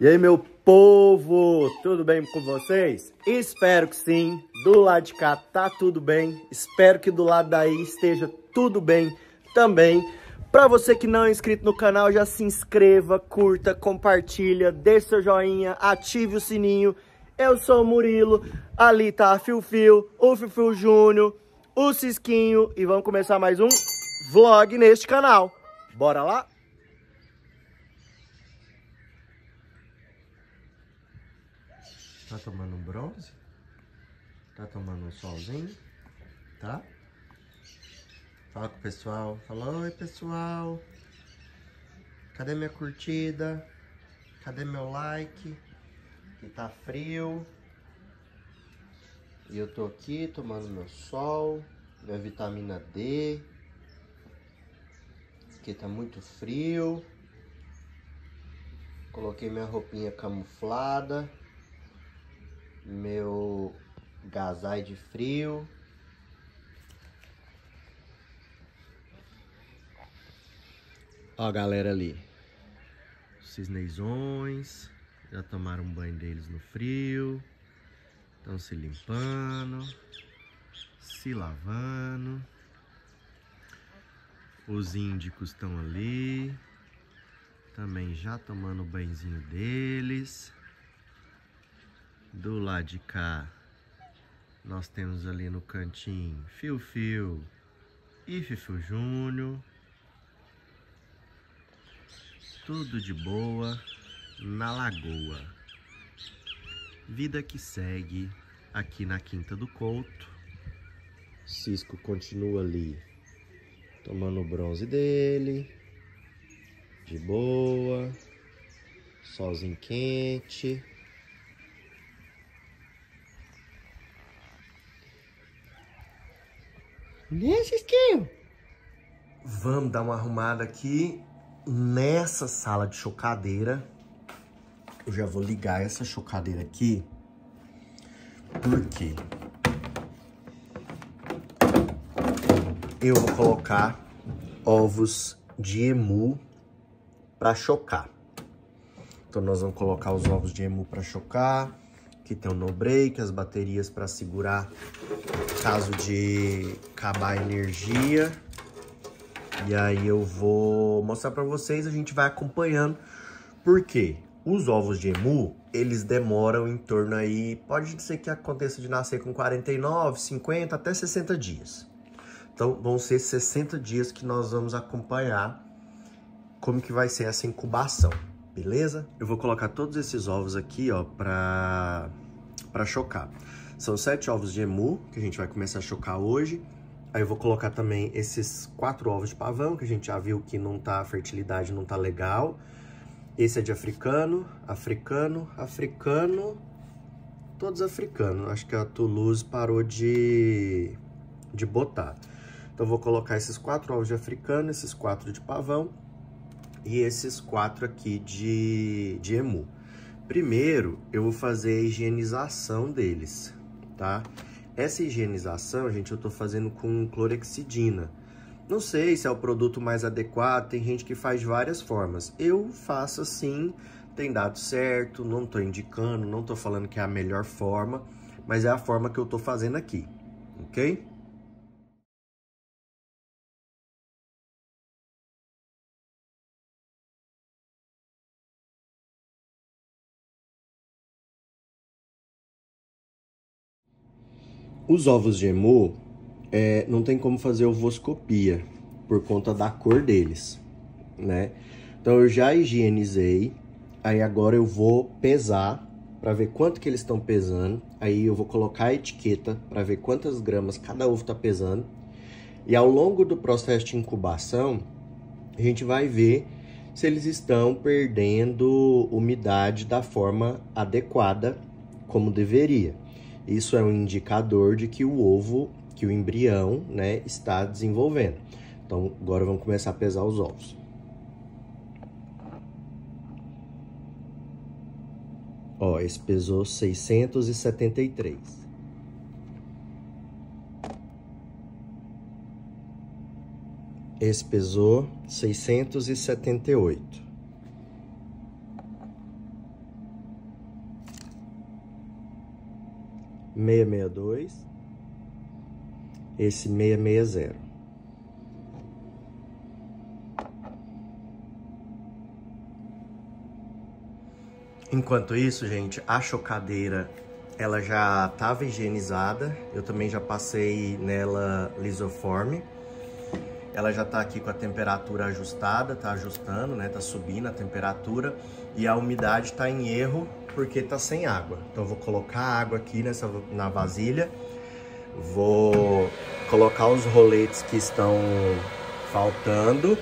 E aí, meu povo, tudo bem com vocês? Espero que sim. Do lado de cá tá tudo bem. Espero que do lado daí esteja tudo bem também. Para você que não é inscrito no canal, já se inscreva, curta, compartilha, deixe seu joinha, ative o sininho. Eu sou o Murilo, ali tá a Fio Fio, o Fio Fio Júnior, o Cisquinho e vamos começar mais um vlog neste canal. Bora lá? Tá tomando um bronze? Tá tomando um solzinho? Tá? Fala com o pessoal. Fala, oi pessoal. Cadê minha curtida? Cadê meu like? Que tá frio. E eu tô aqui tomando meu sol, minha vitamina D. Aqui tá muito frio. Coloquei minha roupinha camuflada meu gazai de frio. Ó a galera ali. Cisneizões. Já tomaram banho deles no frio. Estão se limpando. Se lavando. Os índicos estão ali. Também já tomando o banhozinho deles. Do lado de cá, nós temos ali no cantinho Fio Fio e Fifio Júnior. Tudo de boa na lagoa. Vida que segue aqui na Quinta do Couto. Cisco continua ali tomando o bronze dele. De boa. Solzinho quente. Né, Cisquinho? Vamos dar uma arrumada aqui nessa sala de chocadeira. Eu já vou ligar essa chocadeira aqui. Por quê? Eu vou colocar ovos de emu para chocar. Então nós vamos colocar os ovos de emu para chocar. Aqui tem o no break, as baterias para segurar caso de acabar a energia. E aí eu vou mostrar para vocês, a gente vai acompanhando. Porque os ovos de emu, eles demoram em torno aí, pode ser que aconteça de nascer com 49, 50, até 60 dias. Então vão ser 60 dias que nós vamos acompanhar como que vai ser essa incubação, beleza? Eu vou colocar todos esses ovos aqui, ó, pra, pra chocar. São sete ovos de emu, que a gente vai começar a chocar hoje. Aí eu vou colocar também esses quatro ovos de pavão, que a gente já viu que não tá, a fertilidade não tá legal. Esse é de africano, africano, africano, todos africanos. Acho que a Toulouse parou de, de botar. Então vou colocar esses quatro ovos de africano, esses quatro de pavão e esses quatro aqui de, de emu. Primeiro, eu vou fazer a higienização deles tá? Essa higienização, gente, eu tô fazendo com clorexidina. Não sei se é o produto mais adequado, tem gente que faz de várias formas. Eu faço assim, tem dado certo, não tô indicando, não tô falando que é a melhor forma, mas é a forma que eu tô fazendo aqui, ok? Os ovos de emu, é, não tem como fazer ovoscopia por conta da cor deles, né? Então eu já higienizei, aí agora eu vou pesar para ver quanto que eles estão pesando. Aí eu vou colocar a etiqueta para ver quantas gramas cada ovo está pesando. E ao longo do processo de incubação, a gente vai ver se eles estão perdendo umidade da forma adequada como deveria. Isso é um indicador de que o ovo, que o embrião, né, está desenvolvendo. Então, agora vamos começar a pesar os ovos. Ó, esse pesou 673. Esse pesou 678. 662, esse 660. Enquanto isso, gente, a chocadeira ela já estava higienizada. Eu também já passei nela lisoforme. Ela já está aqui com a temperatura ajustada, tá ajustando, né? Tá subindo a temperatura e a umidade está em erro porque tá sem água. Então vou colocar água aqui nessa na vasilha. Vou colocar os roletes que estão faltando,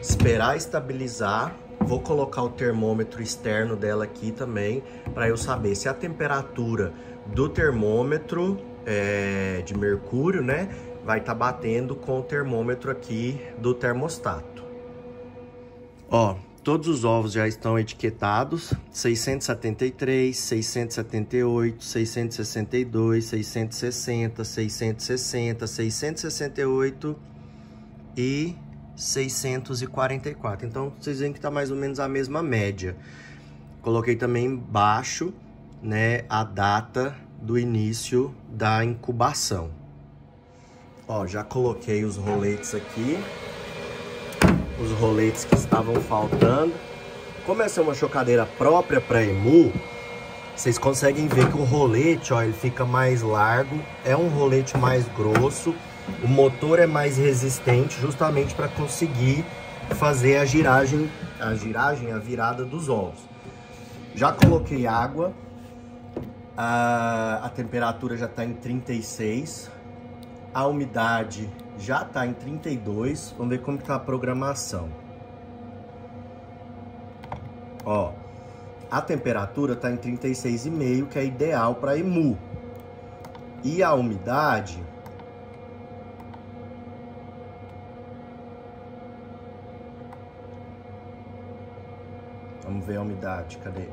esperar estabilizar Vou colocar o termômetro externo dela aqui também, para eu saber se a temperatura do termômetro é, de mercúrio, né, vai estar tá batendo com o termômetro aqui do termostato. Ó, todos os ovos já estão etiquetados, 673, 678, 662, 660, 660, 668 e 644. Então, vocês veem que está mais ou menos a mesma média. Coloquei também embaixo, né, a data do início da incubação. Ó, já coloquei os roletes aqui. Os roletes que estavam faltando. Como essa é uma chocadeira própria para emu, vocês conseguem ver que o rolete, ó, ele fica mais largo, é um rolete mais grosso o motor é mais resistente justamente para conseguir fazer a giragem, a giragem, a virada dos ovos. Já coloquei água, a, a temperatura já está em 36, a umidade já está em 32. Vamos ver como está a programação. Ó, a temperatura está em 36,5, que é ideal para emu. E a umidade Vamos ver a umidade, cadê?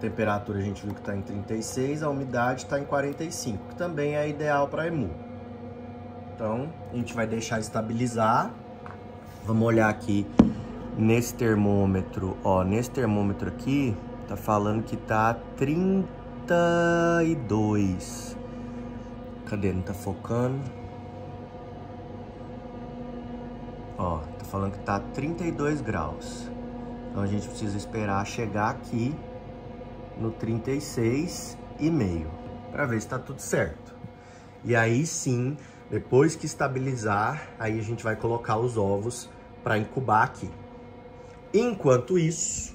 Temperatura a gente viu que está em 36, a umidade está em 45, que também é ideal para emu. Então, a gente vai deixar estabilizar. Vamos olhar aqui nesse termômetro, ó, nesse termômetro aqui, tá falando que tá 32. Cadê? Não tá focando. Ó, tá falando que tá 32 graus. Então a gente precisa esperar chegar aqui no 36 e meio para ver se está tudo certo. E aí sim, depois que estabilizar, aí a gente vai colocar os ovos para incubar aqui. Enquanto isso,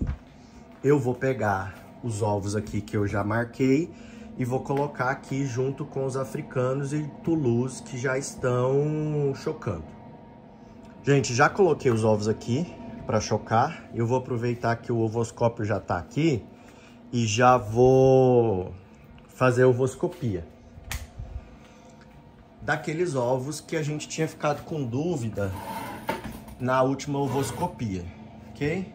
eu vou pegar os ovos aqui que eu já marquei e vou colocar aqui junto com os africanos e tulus que já estão chocando. Gente, já coloquei os ovos aqui, para chocar. Eu vou aproveitar que o ovoscópio já está aqui e já vou fazer a ovoscopia. Daqueles ovos que a gente tinha ficado com dúvida na última ovoscopia, ok?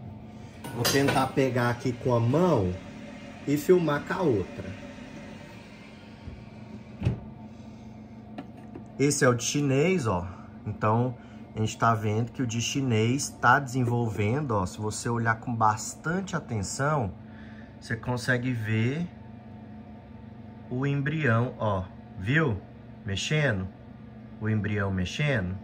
Vou tentar pegar aqui com a mão e filmar com a outra. Esse é o de chinês, ó. Então, a gente está vendo que o de chinês está desenvolvendo, ó, se você olhar com bastante atenção, você consegue ver o embrião, ó, viu? Mexendo, o embrião mexendo.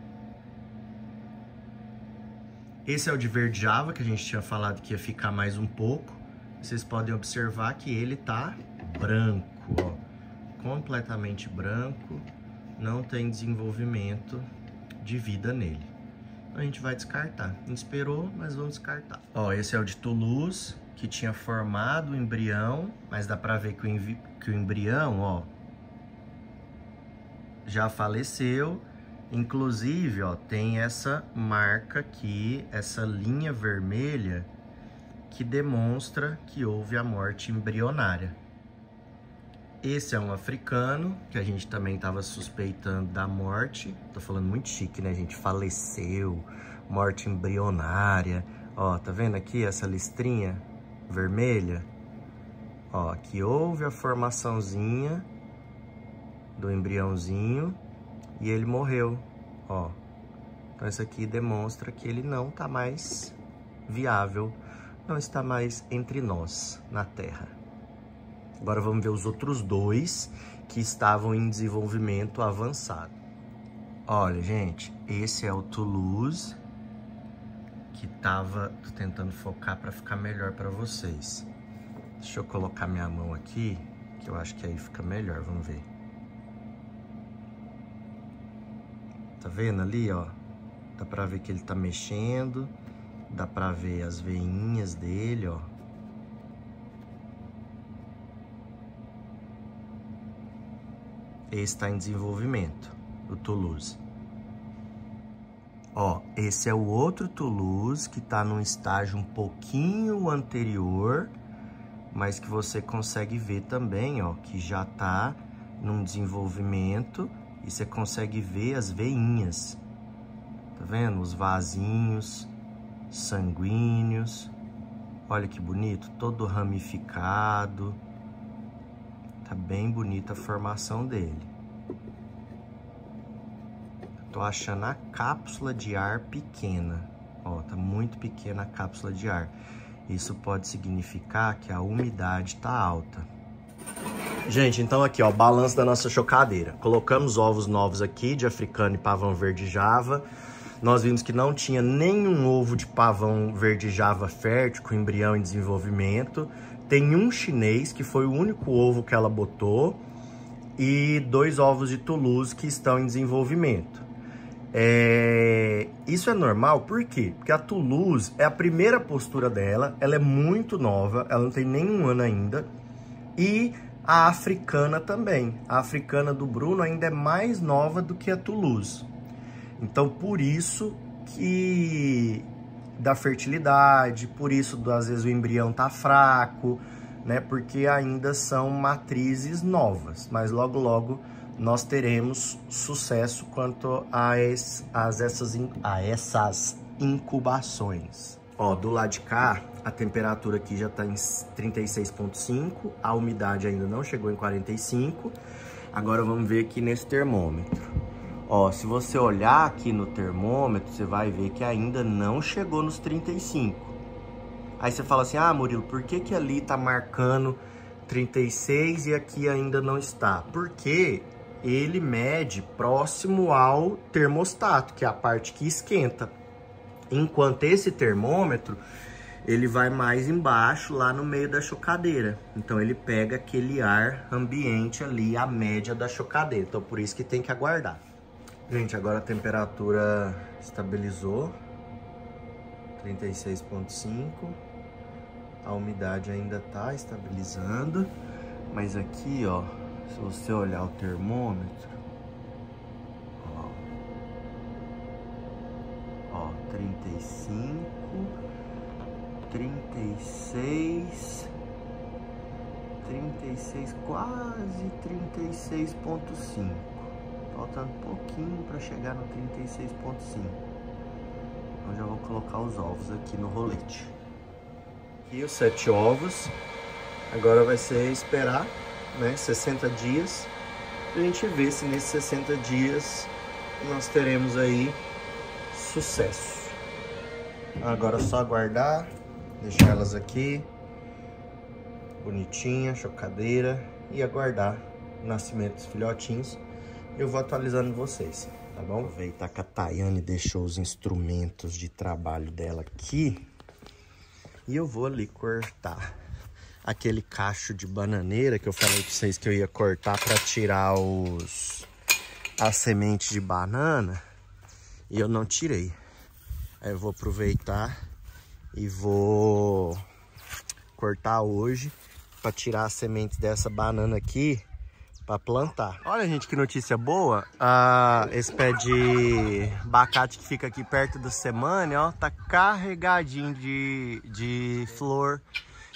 Esse é o de verde java, que a gente tinha falado que ia ficar mais um pouco. Vocês podem observar que ele tá branco, ó, completamente branco, não tem desenvolvimento de vida nele. A gente vai descartar. Não esperou, mas vamos descartar. Ó, esse é o de Toulouse, que tinha formado o embrião, mas dá pra ver que o, que o embrião, ó, já faleceu. Inclusive, ó, tem essa marca aqui, essa linha vermelha, que demonstra que houve a morte embrionária. Esse é um africano, que a gente também estava suspeitando da morte. Tô falando muito chique, né, gente? Faleceu, morte embrionária. Ó, tá vendo aqui essa listrinha vermelha? Ó, aqui houve a formaçãozinha do embriãozinho e ele morreu, ó. Então isso aqui demonstra que ele não tá mais viável, não está mais entre nós na Terra. Agora vamos ver os outros dois que estavam em desenvolvimento avançado. Olha, gente, esse é o Toulouse que tava tô tentando focar para ficar melhor para vocês. Deixa eu colocar minha mão aqui, que eu acho que aí fica melhor, vamos ver. Tá vendo ali, ó? Dá pra ver que ele tá mexendo, dá pra ver as veinhas dele, ó. Esse está em desenvolvimento, o Toulouse. Ó, esse é o outro Toulouse que está num estágio um pouquinho anterior, mas que você consegue ver também, ó, que já está num desenvolvimento e você consegue ver as veinhas. Tá vendo? Os vasinhos sanguíneos. Olha que bonito, todo ramificado. Tá bem bonita a formação dele. Tô achando a cápsula de ar pequena. Ó, tá muito pequena a cápsula de ar. Isso pode significar que a umidade tá alta. Gente, então aqui, ó, balanço da nossa chocadeira. Colocamos ovos novos aqui de africano e pavão verde java. Nós vimos que não tinha nenhum ovo de pavão verde java fértil com embrião em desenvolvimento. Tem um chinês, que foi o único ovo que ela botou, e dois ovos de Toulouse que estão em desenvolvimento. É... Isso é normal, por quê? Porque a Toulouse é a primeira postura dela, ela é muito nova, ela não tem nenhum ano ainda, e a africana também. A africana do Bruno ainda é mais nova do que a Toulouse. Então, por isso que da fertilidade, por isso às vezes o embrião tá fraco, né? Porque ainda são matrizes novas, mas logo logo nós teremos sucesso quanto a, es, as, essas, a essas incubações. Ó, do lado de cá, a temperatura aqui já tá em 36.5, a umidade ainda não chegou em 45. Agora vamos ver aqui nesse termômetro. Ó, se você olhar aqui no termômetro, você vai ver que ainda não chegou nos 35. Aí você fala assim, ah, Murilo, por que que ali tá marcando 36 e aqui ainda não está? Porque ele mede próximo ao termostato, que é a parte que esquenta. Enquanto esse termômetro, ele vai mais embaixo, lá no meio da chocadeira. Então ele pega aquele ar ambiente ali, a média da chocadeira. Então por isso que tem que aguardar. Gente, agora a temperatura estabilizou. 36.5. A umidade ainda tá estabilizando. Mas aqui, ó, se você olhar o termômetro, ó, ó 35, 36, 36, quase 36.5. Faltando pouquinho para chegar no 36.5. Então já vou colocar os ovos aqui no rolete. Aqui os sete ovos. Agora vai ser esperar né, 60 dias. A gente ver se nesses 60 dias nós teremos aí sucesso. Agora é só aguardar, deixar elas aqui, bonitinha, chocadeira, e aguardar o nascimento dos filhotinhos eu vou atualizando vocês, tá bom? Aproveitar que a Tayane deixou os instrumentos de trabalho dela aqui. E eu vou ali cortar aquele cacho de bananeira que eu falei pra vocês que eu ia cortar para tirar os as sementes de banana. E eu não tirei. Aí eu vou aproveitar e vou cortar hoje para tirar as sementes dessa banana aqui para plantar. Olha, gente, que notícia boa. Ah, esse pé de abacate que fica aqui perto do semane, ó, tá carregadinho de, de flor.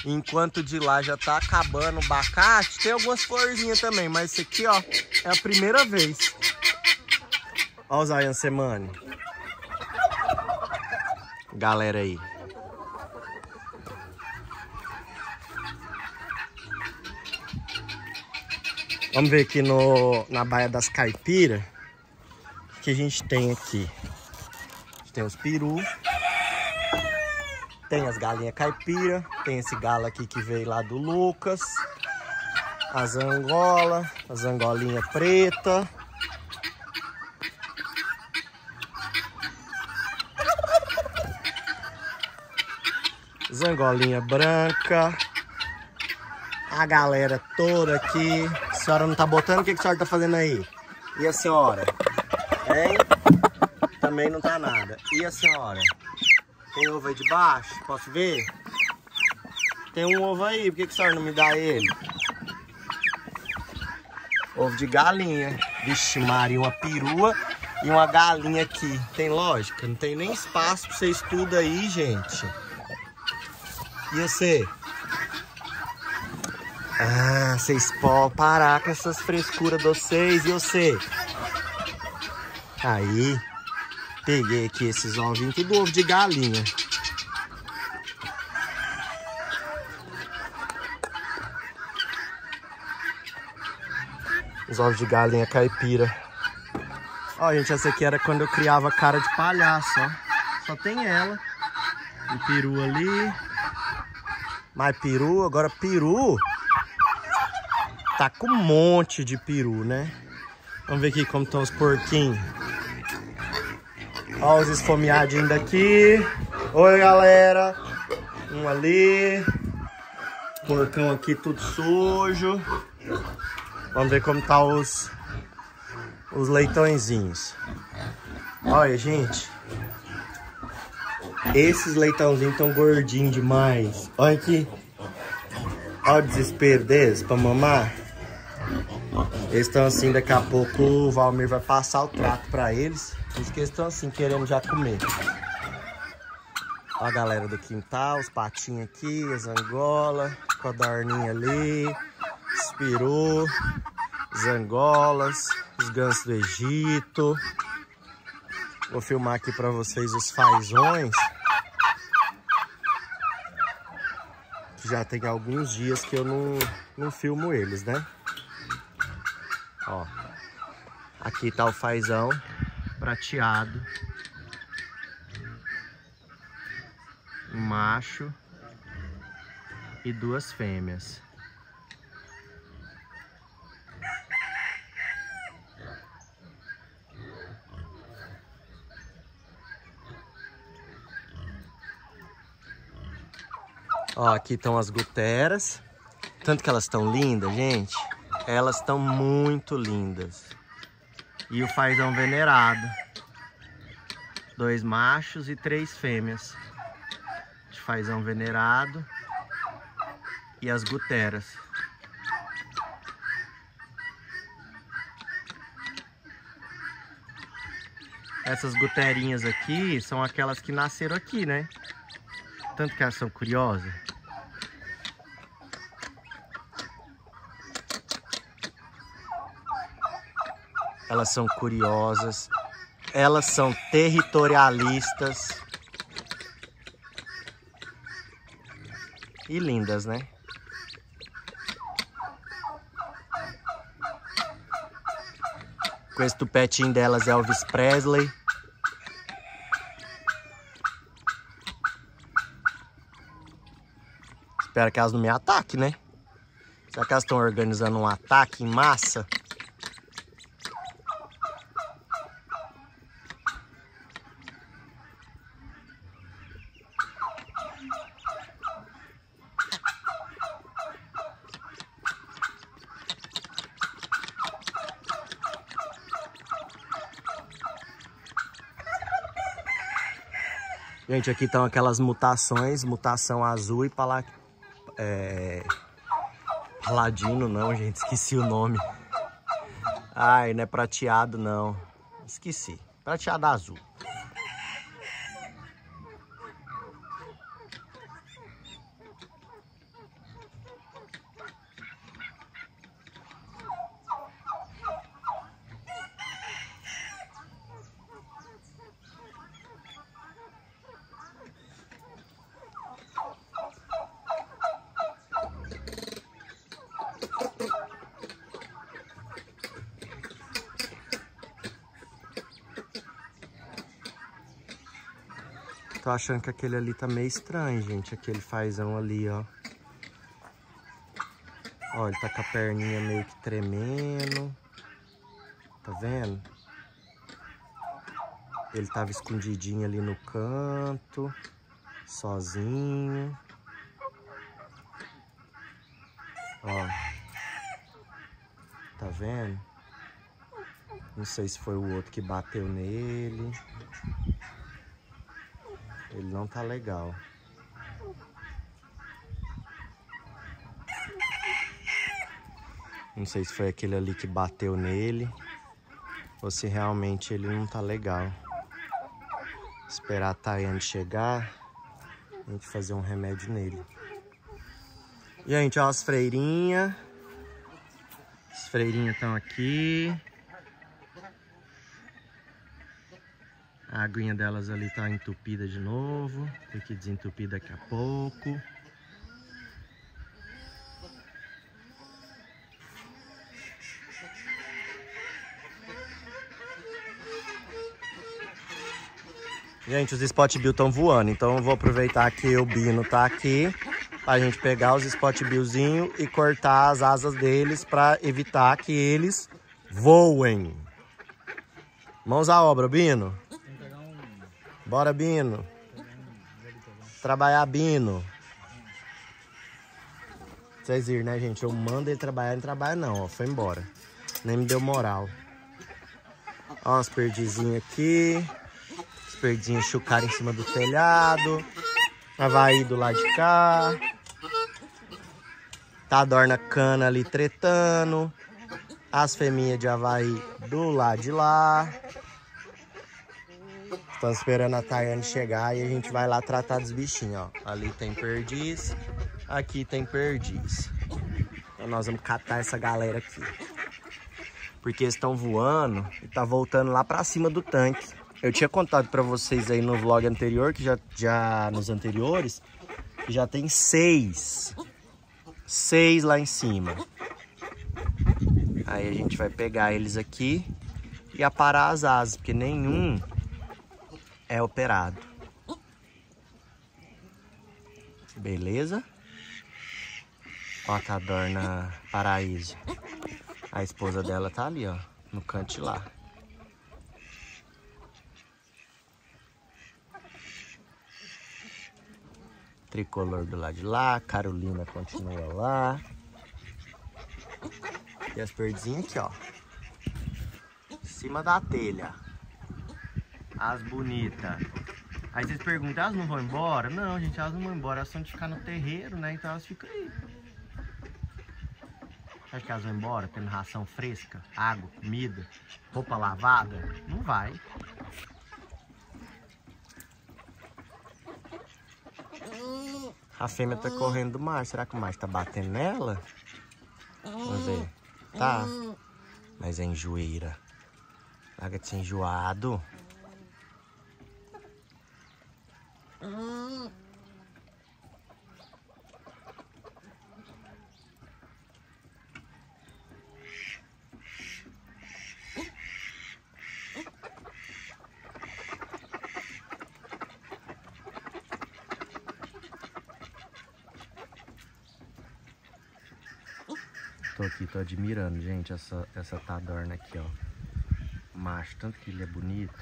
Enquanto de lá já tá acabando o abacate, tem algumas florzinhas também, mas esse aqui, ó, é a primeira vez. Ó o Zayan Semane. Galera aí. Vamos ver aqui no, na Baía das Caipiras. O que a gente tem aqui? Gente tem os peru. Tem as galinhas caipira. Tem esse galo aqui que veio lá do Lucas. As angola, as angolinha preta. Zangolinha branca. A galera toda aqui. A senhora não tá botando? O que, que a senhora tá fazendo aí? E a senhora? Hein? Também não tá nada. E a senhora? Tem ovo aí de baixo? Posso ver? Tem um ovo aí, por que, que a senhora não me dá ele? Ovo de galinha. Vixe Maria, uma perua e uma galinha aqui. Tem lógica? Não tem nem espaço pra vocês tudo aí, gente. E você? Ah, vocês podem parar com essas frescuras de vocês. E você? Aí, peguei aqui esses ovinhos, tudo ovo de galinha. Os ovos de galinha caipira. Ó, gente, essa aqui era quando eu criava cara de palhaço, ó. Só tem ela. Um peru ali. Mais peru, agora peru. Tá com um monte de peru, né? Vamos ver aqui como estão os porquinhos. Ó os esfomeadinhos daqui. Oi, galera. Um ali. Porcão aqui tudo sujo. Vamos ver como tá os, os leitõezinhos. Olha, gente. Esses leitãozinhos tão gordinhos demais. Olha aqui. Olha o desespero deles pra mamar. Eles estão assim, daqui a pouco o Valmir vai passar o trato pra eles. Eles que estão assim, querendo já comer. Olha a galera do quintal, os patinhos aqui, as angolas, codorninha ali, os peru, os angolas, os gansos do Egito. Vou filmar aqui pra vocês os fazões. Já tem alguns dias que eu não, não filmo eles, né? Ó, aqui tá o fazão prateado. Um macho e duas fêmeas. Ó, aqui estão as guteras. Tanto que elas estão lindas, gente. Elas estão muito lindas. E o fazão venerado. Dois machos e três fêmeas. De fazão venerado. E as guteras. Essas guterinhas aqui são aquelas que nasceram aqui, né? Tanto que elas são curiosas. Elas são curiosas. Elas são territorialistas. E lindas, né? Com esse tupetinho delas Elvis Presley. Espero que elas não me ataquem, né? Será que elas estão organizando um ataque em massa? Aqui estão aquelas mutações, mutação azul e pala... É... paladino não, gente, esqueci o nome. Ai, não é prateado não, esqueci, prateado azul. Achando que aquele ali tá meio estranho, gente. Aquele fazão ali, ó. Ó, ele tá com a perninha meio que tremendo. Tá vendo? Ele tava escondidinho ali no canto, sozinho. Ó. Tá vendo? Não sei se foi o outro que bateu nele. Ele não tá legal. Não sei se foi aquele ali que bateu nele ou se realmente ele não tá legal. Esperar a Tayane chegar, a gente fazer um remédio nele. Gente, ó as freirinhas. As freirinhas estão aqui. Aguinha delas ali tá entupida de novo. Tem que desentupir daqui a pouco. Gente, os Spot Bill estão voando, então eu vou aproveitar que o Bino tá aqui pra gente pegar os Spot Billzinho e cortar as asas deles para evitar que eles voem. Mãos à obra, Bino. Bora, Bino. Trabalhar, Bino. Vocês viram, né, gente? Eu mando ele trabalhar, ele não trabalha não, ó. Foi embora. Nem me deu moral. Ó, as perdizinhas aqui perdinhos chucaram em cima do telhado. Havaí do lado de cá. Tá a Dorna Cana ali tretando. As feminhas de Havaí do lado de lá. Estão esperando a Tayane chegar e a gente vai lá tratar dos bichinhos, ó. Ali tem perdiz, aqui tem perdiz. Então nós vamos catar essa galera aqui. Porque eles estão voando e tá voltando lá pra cima do tanque. Eu tinha contado para vocês aí no vlog anterior, que já, já nos anteriores, que já tem seis. Seis lá em cima. Aí a gente vai pegar eles aqui e aparar as asas, porque nenhum é operado. Beleza? Ó a Tadorna Paraíso. A esposa dela tá ali, ó, no canto lá. tricolor do lado de lá, Carolina continua lá. E as perdizinhas aqui, ó. Em cima da telha. As bonitas. Aí vocês perguntam, elas não vão embora? Não, gente, elas não vão embora. Elas são de ficar no terreiro, né? Então elas ficam aí. Acha que elas vão embora tendo ração fresca, água, comida, roupa lavada? Não vai. A fêmea tá correndo do mar. Será que o macho tá batendo nela? Vamos ver. Tá. Mas é enjoeira. Larga de ser enjoado. Tô aqui, tô admirando, gente, essa, essa tadorna aqui, ó. Macho, tanto que ele é bonito,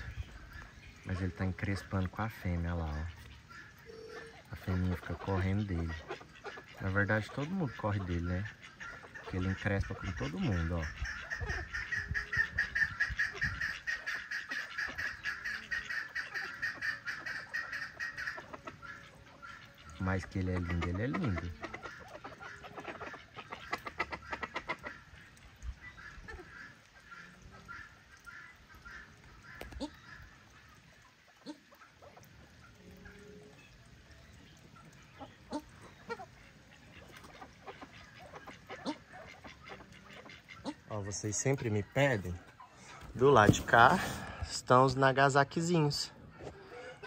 mas ele tá encrespando com a fêmea, lá, ó. Fêmea fica correndo dele. Na verdade, todo mundo corre dele, né? Porque ele encrespa com todo mundo, ó. Mas que ele é lindo, ele é lindo. Vocês sempre me pedem. Do lado de cá estão os Nagasakizinhos.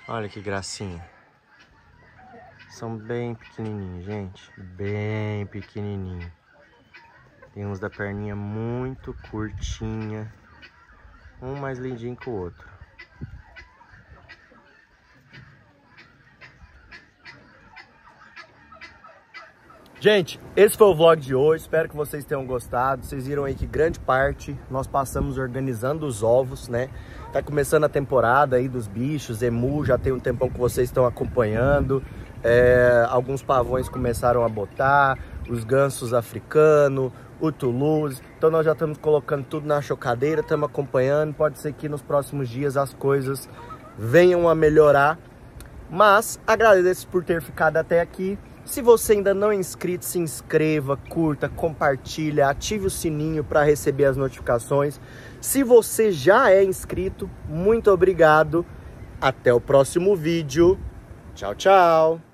Olha que gracinha. São bem pequenininhos, gente. Bem pequenininho. Tem uns da perninha muito curtinha. Um mais lindinho que o outro. Gente, esse foi o vlog de hoje, espero que vocês tenham gostado. Vocês viram aí que grande parte nós passamos organizando os ovos, né? Tá começando a temporada aí dos bichos, emu, já tem um tempão que vocês estão acompanhando. É, alguns pavões começaram a botar, os gansos africanos, o Toulouse. Então nós já estamos colocando tudo na chocadeira, estamos acompanhando. Pode ser que nos próximos dias as coisas venham a melhorar. Mas agradeço por ter ficado até aqui. Se você ainda não é inscrito, se inscreva, curta, compartilha, ative o sininho para receber as notificações. Se você já é inscrito, muito obrigado. Até o próximo vídeo. Tchau, tchau.